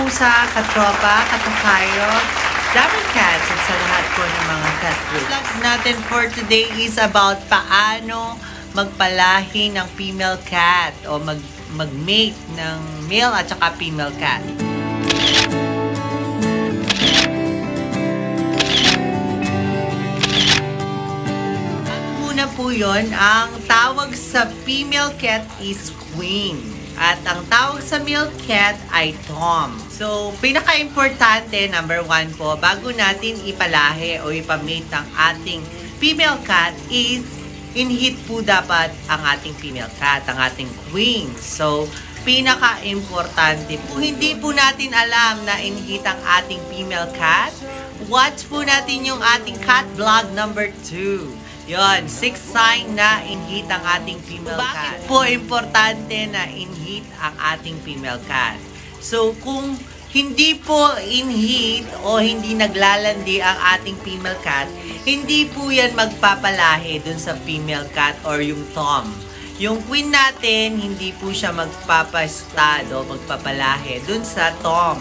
kapusa, katropa, katukayo, David Cats at sa lahat po ng mga cat Vlog natin for today is about paano magpalahi ng female cat o mag mag-mate ng male at saka female cat. Una po yon ang tawag sa female cat is queen. At ang tawag sa male cat ay Tom. So, pinaka-importante, number one po, bago natin ipalahi o ipamate ang ating female cat is in-heat po dapat ang ating female cat, ang ating queen. So, pinaka-importante po. Hindi po natin alam na in-heat ang ating female cat, watch po natin yung ating cat vlog number 2. Yon, six sign na in-heat ang ating female cat. Bakit po importante na in-heat ang ating female cat? So, kung hindi po in-heat o hindi naglalandi ang ating female cat, hindi po yan magpapalahi dun sa female cat or yung tom. Yung queen natin, hindi po siya magpapastad o magpapalahi dun sa tom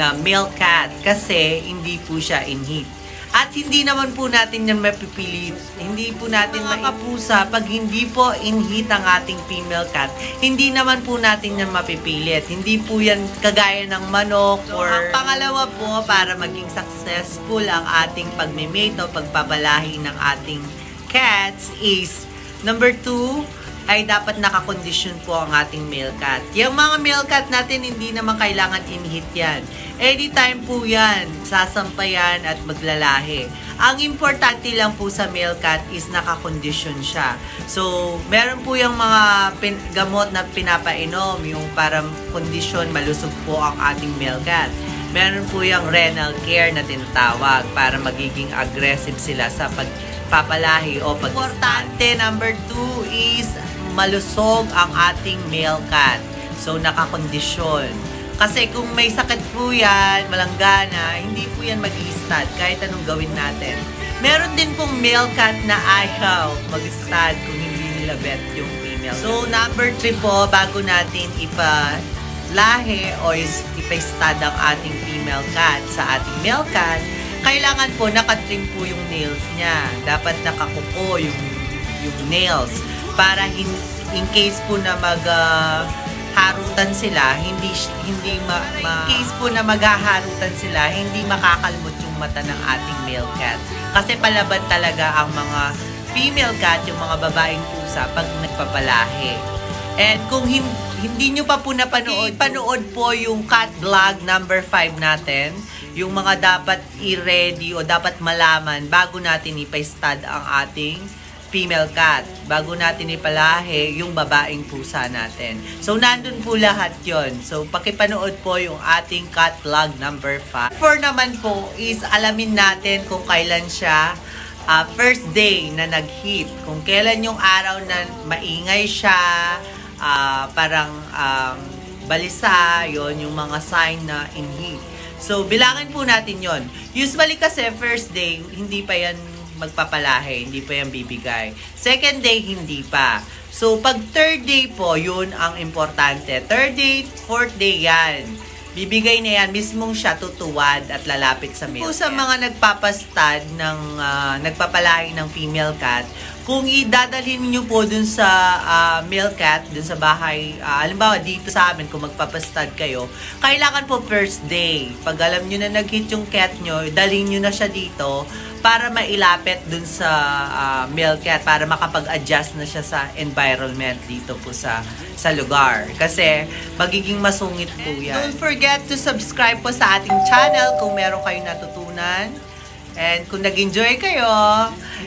na male cat kasi hindi po siya in-heat. At hindi naman po natin yan mapipilit. Hindi po natin makapusa pag hindi po inhit ang ating female cat. Hindi naman po natin yan mapipilit. Hindi po yan kagaya ng manok or... Ang pangalawa po, para maging successful ang ating pagmimate o pagpapalahi ng ating cats is number two, ay dapat nakakondisyon po ang ating male cat. Yung mga male cat natin, hindi naman kailangan in-hit yan. Anytime po yan, sasampayan at maglalahi. Ang importante lang po sa male cat is nakakondisyon siya. So, meron po yung mga pin- gamot na pinapainom, yung para kondisyon, malusog po ang ating male cat. Meron po yung renal care na tinatawag para magiging aggressive sila sa pagpapalahi o pag Importante, number two is malusog ang ating male cat. So, nakakondisyon. Kasi kung may sakit po yan, malanggana, hindi po yan mag stud kahit anong gawin natin. Meron din pong male cat na ayaw mag-stud kung hindi nila bet yung female. So, number 3 po, bago natin ipa-lahi o ipa-stud ang ating female cat sa ating male cat, kailangan po nakatrim po yung nails niya. Dapat nakakuko yung, yung nails para in, in case po na mag uh, harutan sila, hindi hindi ma, ma in case po na maghaharutan sila, hindi makakalmot yung mata ng ating male cat. Kasi palaban talaga ang mga female cat, yung mga babaeng pusa pag nagpapalahi. And kung hin- hindi nyo pa po napanood, panood po yung cat vlog number 5 natin, yung mga dapat i-ready o dapat malaman bago natin ipa-stud ang ating female cat bago natin ipalahi yung babaeng pusa natin. So, nandun po lahat yon So, pakipanood po yung ating cat vlog number 5. For naman po is alamin natin kung kailan siya uh, first day na nag-hit. Kung kailan yung araw na maingay siya, uh, parang um, balisa, yon yung mga sign na in heat. So, bilangin po natin yon Usually kasi first day, hindi pa yan magpapalahe, hindi pa yan bibigay. Second day, hindi pa. So, pag third day po, yun ang importante. Third day, fourth day yan. Bibigay na yan, mismong siya tutuwad at lalapit sa male cat. sa mga nagpapastad ng, uh, nagpapalahi ng female cat, kung idadalhin niyo po dun sa uh, male cat, dun sa bahay, uh, halimbawa dito sa amin, kung magpapastad kayo, kailangan po first day. Pag alam niyo na nag-hit yung cat nyo, dalhin niyo na siya dito para mailapit dun sa uh, male cat para makapag-adjust na siya sa environment dito po sa sa lugar. Kasi magiging masungit po yan. Don't forget to subscribe po sa ating channel kung meron kayong natutunan. And kung nag-enjoy kayo,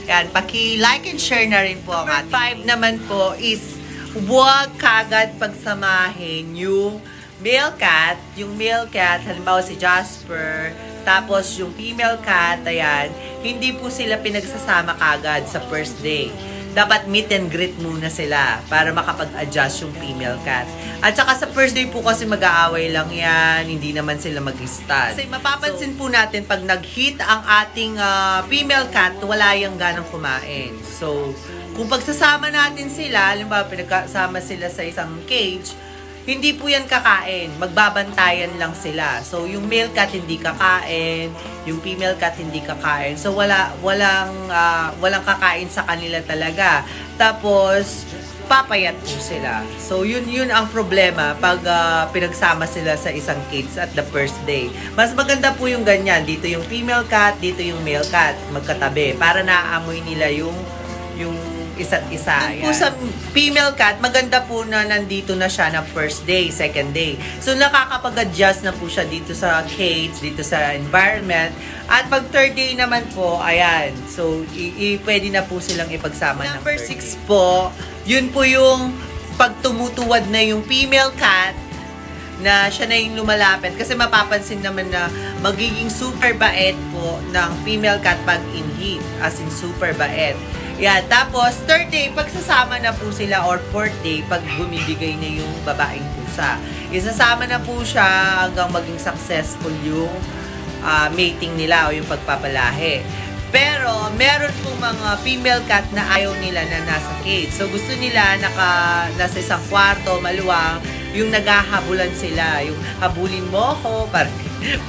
yan, paki-like and share na rin po ang ating. Five naman po is huwag kagad pagsamahin yung male cat, yung male cat, halimbawa si Jasper, tapos yung female cat, ayan, hindi po sila pinagsasama kagad sa first day. Dapat meet and greet muna sila para makapag-adjust yung female cat. At saka sa first day po kasi mag-aaway lang yan, hindi naman sila mag-stud. Kasi mapapansin so, po natin pag nag-hit ang ating uh, female cat, wala yung ganang kumain. So, kung pagsasama natin sila, halimbawa pinagkasama sila sa isang cage, hindi po yan kakain. Magbabantayan lang sila. So, yung male cat hindi kakain, yung female cat hindi kakain. So, wala, walang, uh, walang kakain sa kanila talaga. Tapos, papayat po sila. So, yun, yun ang problema pag uh, pinagsama sila sa isang cage at the first day. Mas maganda po yung ganyan. Dito yung female cat, dito yung male cat. Magkatabi. Para naaamoy nila yung yung isa't isa. Yan. po sa female cat, maganda po na nandito na siya ng first day, second day. So, nakakapag-adjust na po siya dito sa cage, dito sa environment. At pag third day naman po, ayan. So, i- i- pwede na po silang ipagsama Number ng 6 po, yun po yung pag tumutuwad na yung female cat, na siya na yung lumalapit kasi mapapansin naman na magiging super bait po ng female cat pag in heat as in super bait yan. Tapos, third day, pagsasama na po sila or fourth day, pag bumibigay na yung babaeng pusa. Isasama na po siya hanggang maging successful yung uh, mating nila o yung pagpapalahi. Pero, meron pong mga female cat na ayaw nila na nasa cage. So, gusto nila naka, nasa isang kwarto, maluwang, yung naghahabulan sila. Yung habulin mo ako, para,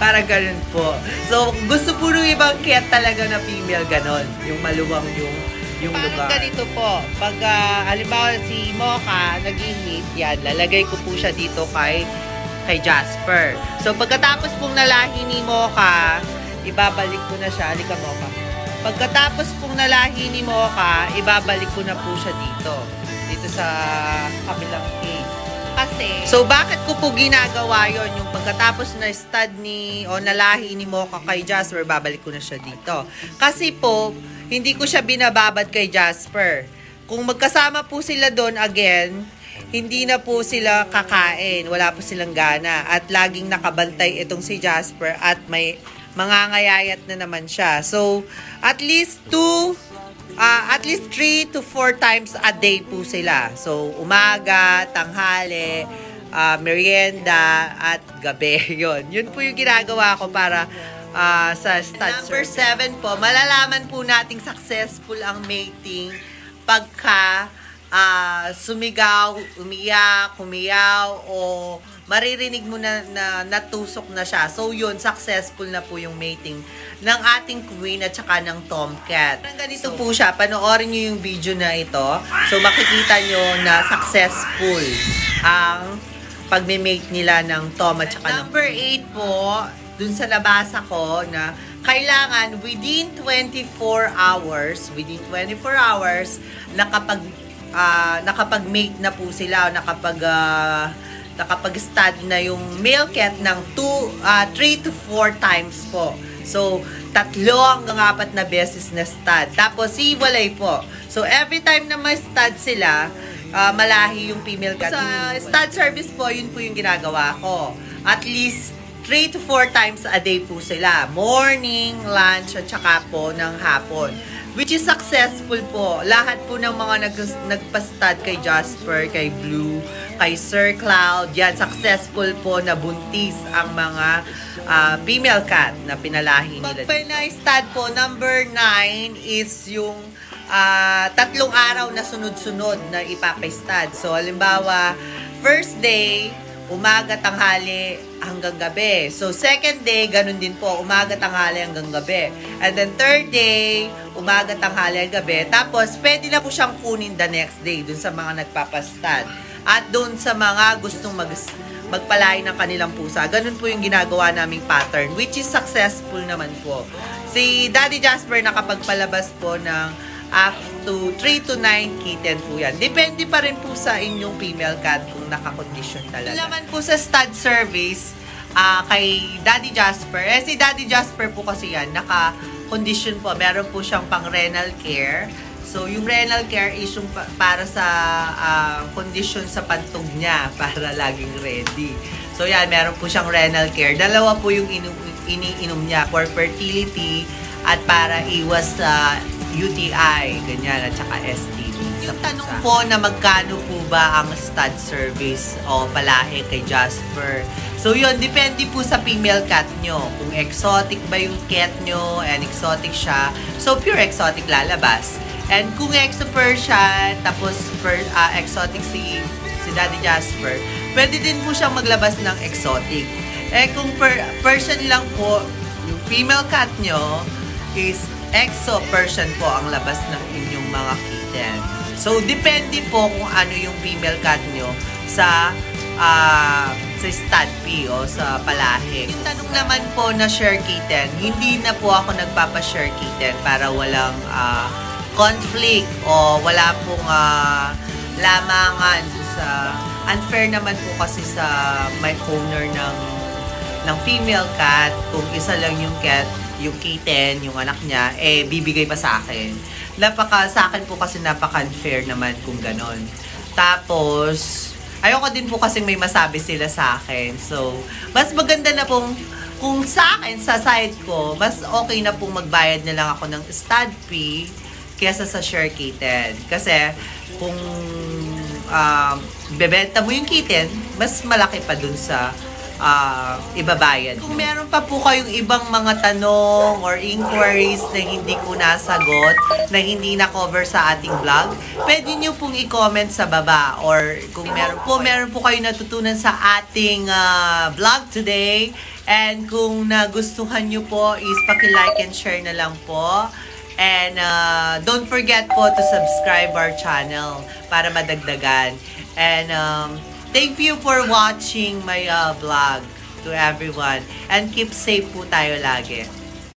para ganun po. So, gusto po ng ibang cat talaga na female ganon. Yung maluwang yung yung Parang lugar. ganito po. Pag, uh, halimbawa si Mocha, nag-hit, yan, lalagay ko po siya dito kay, kay Jasper. So, pagkatapos pong nalahi ni Mocha, ibabalik ko na siya. Halika, Mocha. Pagkatapos pong nalahi ni Mocha, ibabalik ko na po siya dito. Dito sa kabilang. Kasi, so bakit ko po ginagawa yon Yung pagkatapos na stud ni, o nalahi ni Mocha kay Jasper, babalik ko na siya dito. Kasi po, hindi ko siya binababad kay Jasper. Kung magkasama po sila doon again, hindi na po sila kakain. Wala po silang gana. At laging nakabantay itong si Jasper at may mangangayayat na naman siya. So, at least two, uh, at least 3 to 4 times a day po sila. So, umaga, tanghali, uh, merienda, at gabi. Yun. Yun po yung ginagawa ko para uh, sa stud Number 7 po, malalaman po nating successful ang mating pagka uh, sumigaw, umiyak, humiyaw, o maririnig mo na, na natusok na siya. So yun, successful na po yung mating ng ating queen at saka ng tomcat. Ganito po siya, panoorin nyo yung video na ito. So makikita nyo na successful ang pagme-mate nila ng tom at saka Number 8 po, dun sa nabasa ko na kailangan within 24 hours, within 24 hours, nakapag uh, nakapag-mate na po sila, nakapag uh, nakapag-stud na yung male cat ng 2 uh, 3 to 4 times po. So, tatlo hanggang apat na beses na stud. Tapos, hiwalay po. So, every time na may stud sila, uh, malahi yung female cat. Sa stud service po, yun po yung ginagawa ko. At least, 3 to 4 times a day po sila. Morning, lunch, at saka po ng hapon. Which is successful po. Lahat po ng mga nag nagpastad kay Jasper, kay Blue, kay Sir Cloud, yan, successful po na buntis ang mga uh, female cat na pinalahi nila. Pag pinay-stud po, number 9 is yung uh, tatlong araw na sunod-sunod na ipapay-stud. So, halimbawa, first day, umaga, tanghali, hanggang gabi. So, second day, ganun din po, umaga, tanghali, hanggang gabi. And then, third day, umaga, tanghali, hanggang gabi. Tapos, pwede na po siyang kunin the next day dun sa mga nagpapastad. At dun sa mga gustong mag magpalain ng kanilang pusa. Ganun po yung ginagawa naming pattern, which is successful naman po. Si Daddy Jasper nakapagpalabas po ng up to 3 to 9 kitten po yan. Depende pa rin po sa inyong female cat kung nakakondisyon talaga. Laman po sa stud service, uh, kay Daddy Jasper. Eh, si Daddy Jasper po kasi yan, naka-condition po. Meron po siyang pang renal care. So, yung renal care is yung pa- para sa uh, condition sa pantog niya para laging ready. So, yan, meron po siyang renal care. Dalawa po yung iniinom niya for fertility at para iwas sa uh, UTI, ganyan, at saka STD. Yung tanong po na magkano po ba ang stud service o palahe kay Jasper. So yun, depende po sa female cat nyo. Kung exotic ba yung cat nyo, and exotic siya, so pure exotic lalabas. And kung exo Persian, tapos per, uh, exotic si, si Daddy Jasper, pwede din po siyang maglabas ng exotic. Eh kung per, Persian lang po, yung female cat nyo is exo Persian po ang labas ng inyong mga kitten. So, depende po kung ano yung female cat nyo sa uh, sa stud P o sa palahe. Yung tanong naman po na share kitten, hindi na po ako nagpapa-share kitten para walang uh, conflict o wala pong uh, lamangan sa unfair naman po kasi sa my owner ng ng female cat kung isa lang yung cat yung kitten, yung anak niya, eh, bibigay pa sa akin. Napaka, sa akin po kasi napaka-unfair naman kung ganon. Tapos, ayoko din po kasi may masabi sila sa akin. So, mas maganda na pong, kung sa akin, sa side ko, mas okay na pong magbayad na lang ako ng stud fee kesa sa share kitten. Kasi, kung uh, bebenta mo yung kitten, mas malaki pa dun sa uh, ibabayad. Kung meron pa po kayong ibang mga tanong or inquiries na hindi ko nasagot, na hindi na-cover sa ating vlog, pwede nyo pong i-comment sa baba. Or kung meron po, meron po kayo natutunan sa ating uh, vlog today, and kung nagustuhan nyo po is paki-like and share na lang po. And uh, don't forget po to subscribe our channel para madagdagan. And um, thank you for watching my uh, vlog to everyone. And keep safe po tayo lagi.